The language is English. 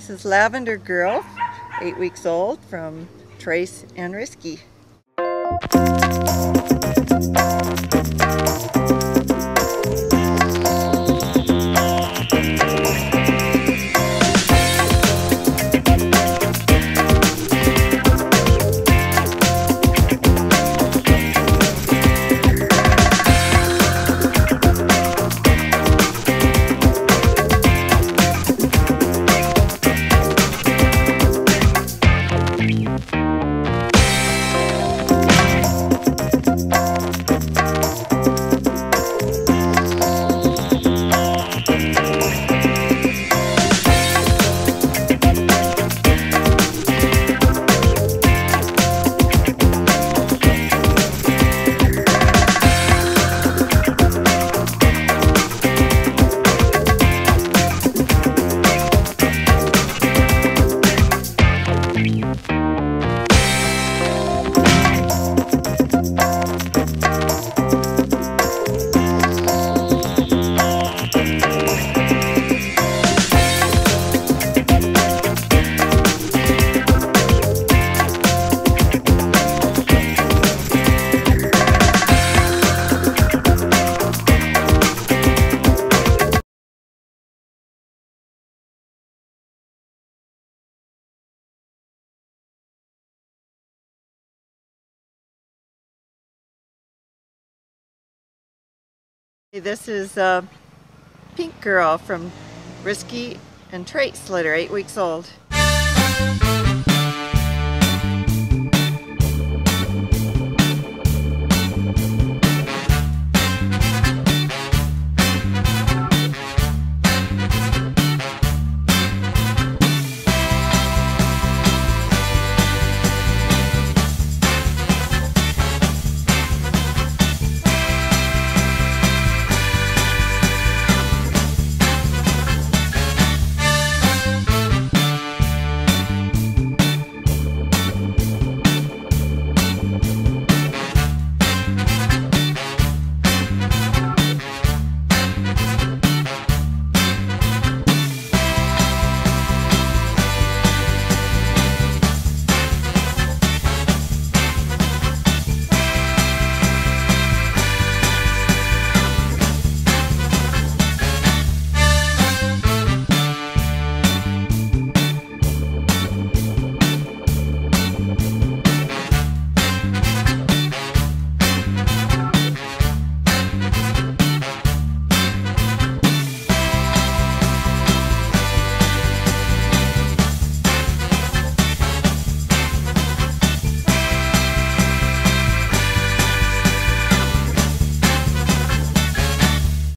This is Lavender Girl, eight weeks old, from Trace and Riski. This is a Pink Girl from Riski and Trace litter, eight weeks old.